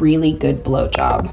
Really good blowjob.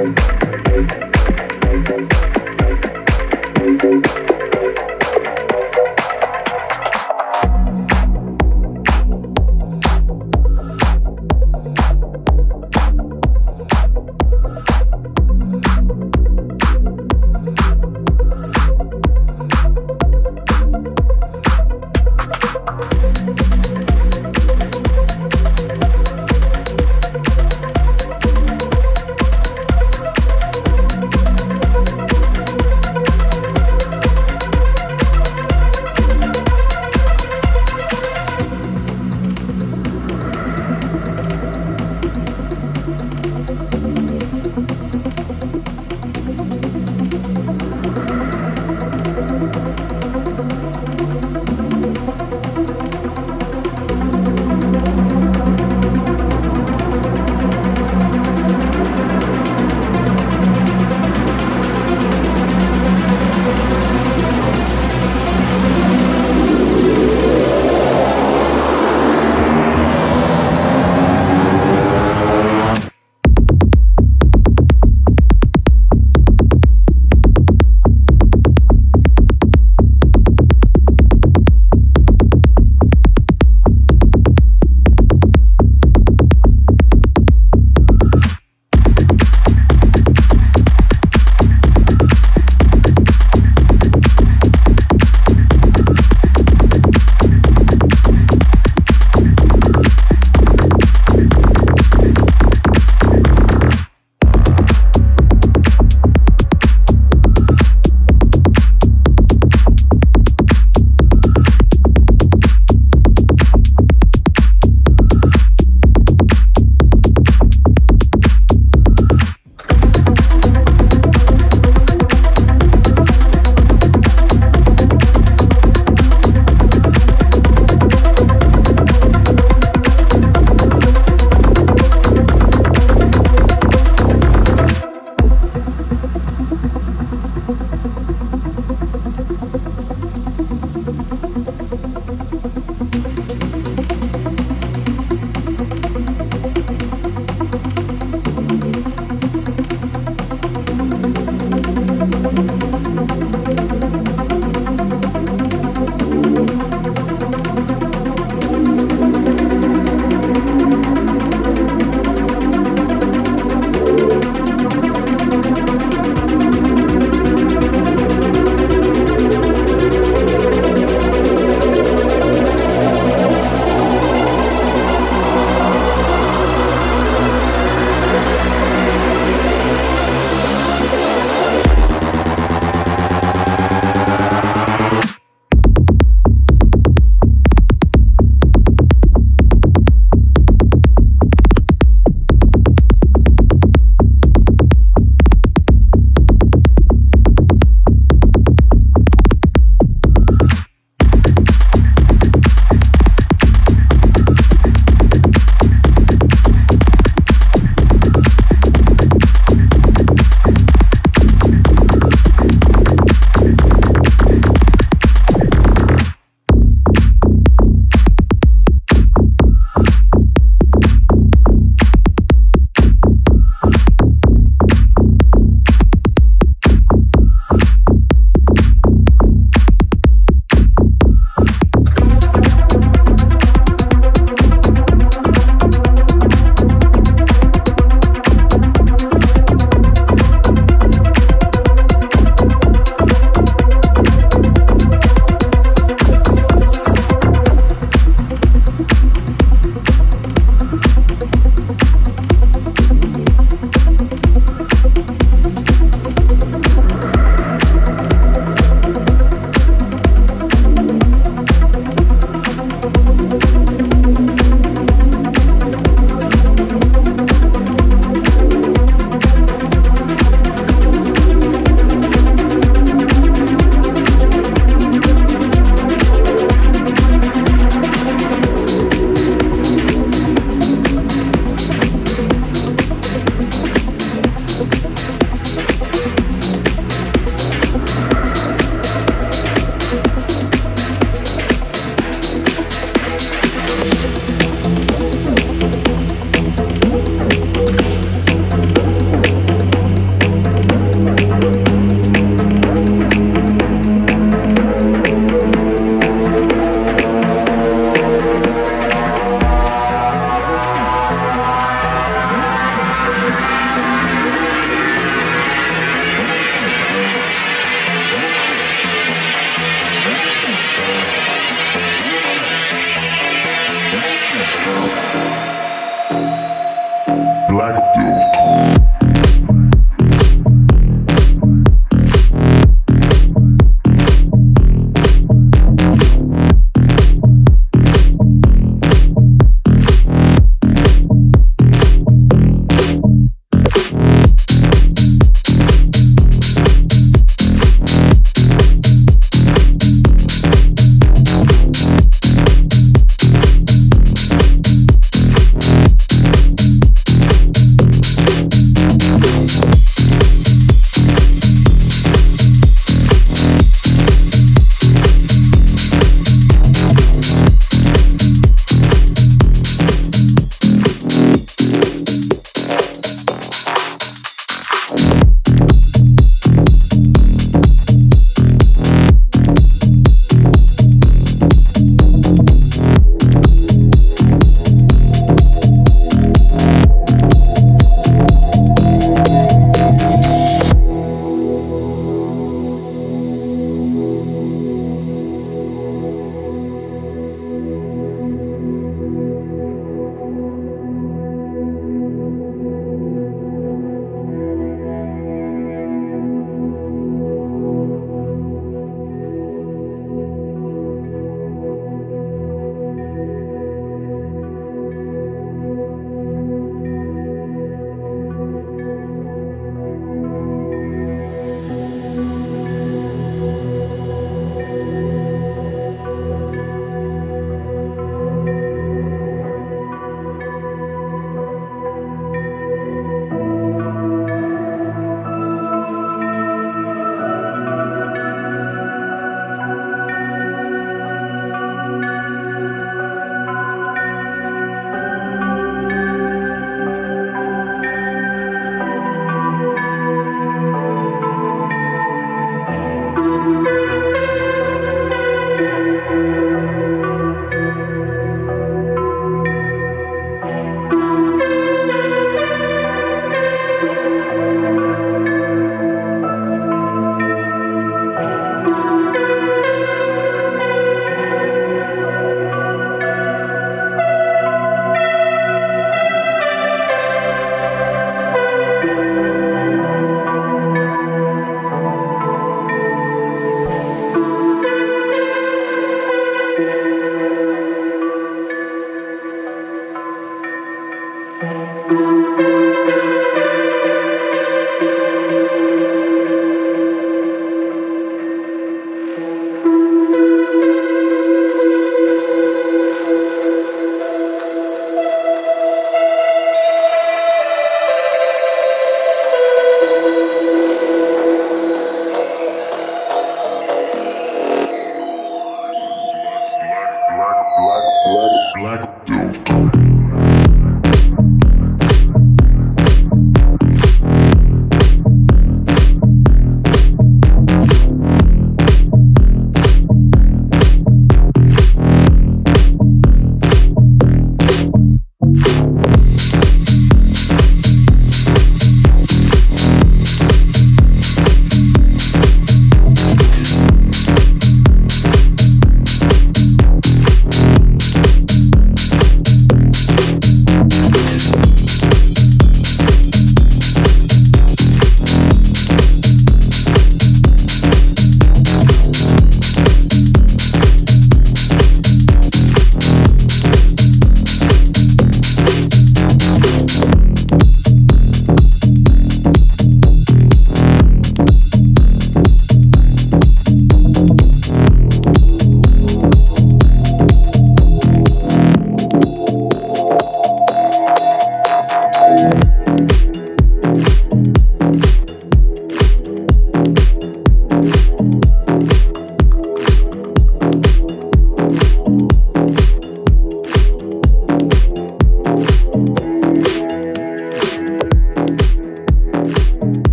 Bye.